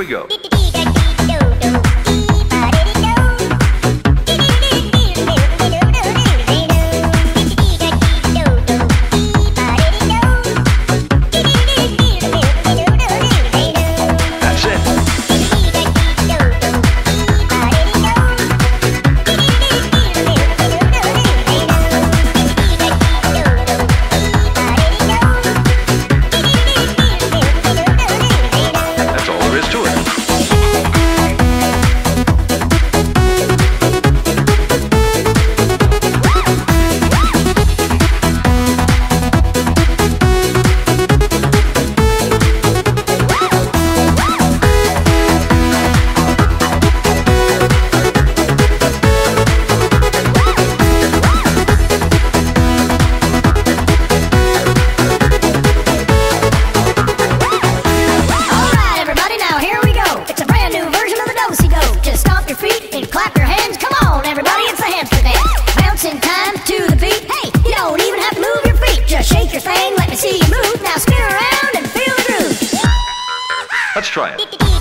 we go. Let's try it.